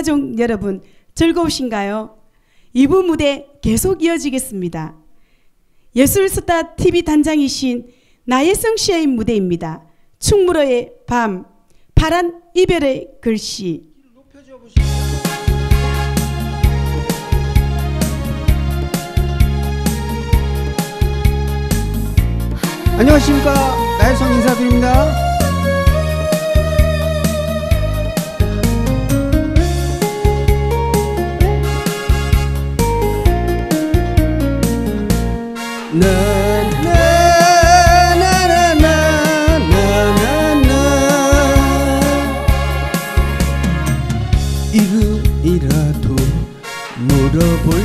가족 여러분 즐거우신가요? 2부 무대 계속 이어지겠습니다. 예술스타 TV 단장이신 나혜성 씨의 무대입니다. 충무로의 밤, 파란 이별의 글씨. 안녕하십니까 나혜성 인사드립니다 물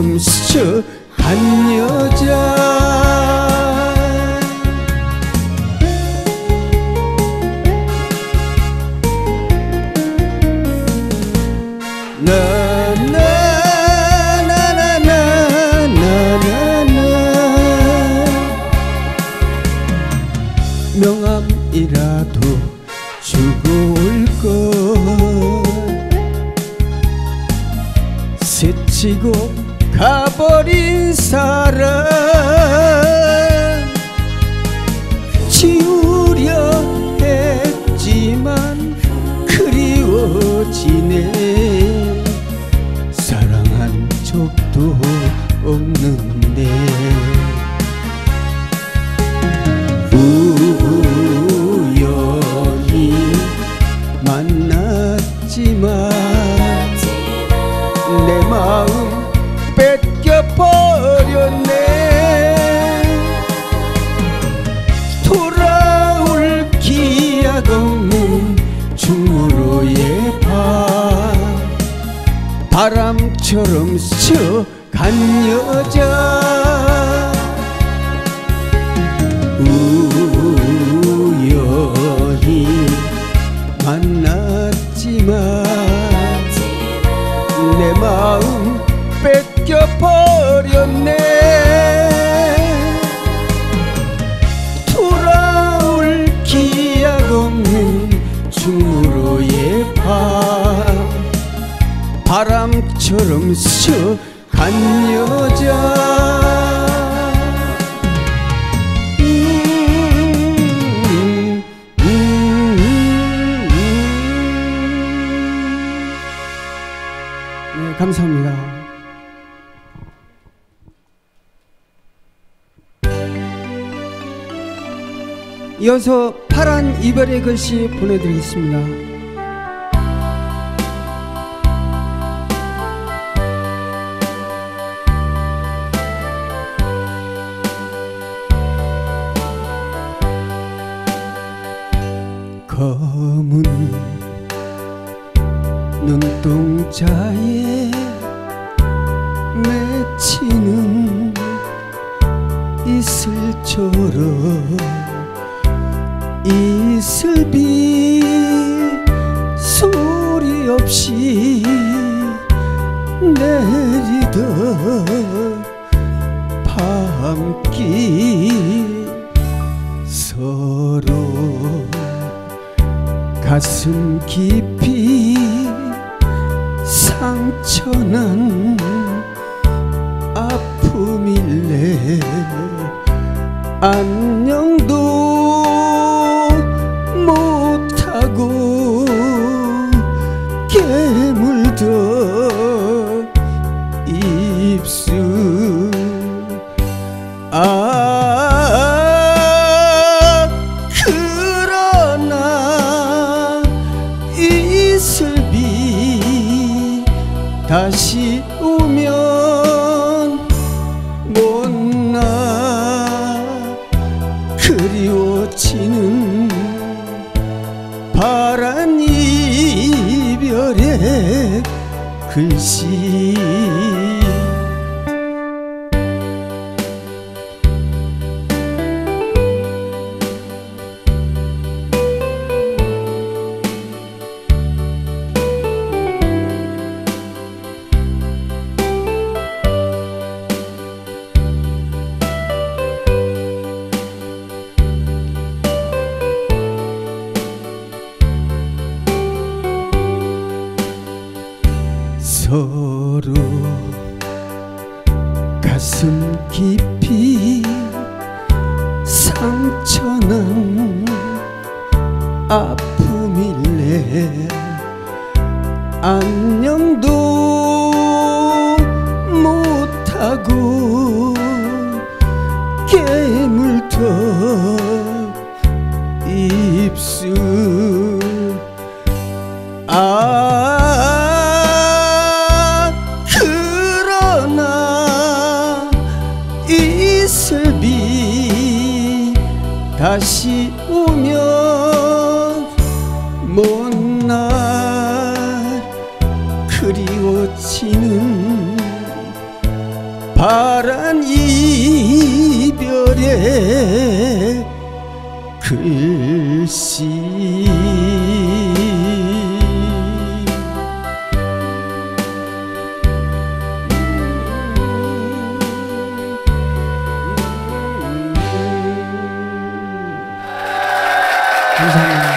바람 가버린 사랑. 지우려 했지만 그리워지네. 사랑한 적도 없는데. 우연히 만났지만 내 마음 버렸네. 돌아올 기약 없는 중으로의 밤 바람처럼 스쳐간 여자. 우연히 만났지만 바람처럼 스쳐간 여자 음, 음, 음. 네, 감사합니다. 이어서 파란 이별의 글씨 보내드리겠습니다. 검은 눈동자에 맺히는 이슬처럼 이슬비 소리 없이 내리던 밤길 가슴 깊이 상처난 아픔일래. 안녕도 글씨 서로 가슴 깊이 상처난 아픔일래. 안녕도 못하고 깨물터 입술. 아 글씨 감사합니다.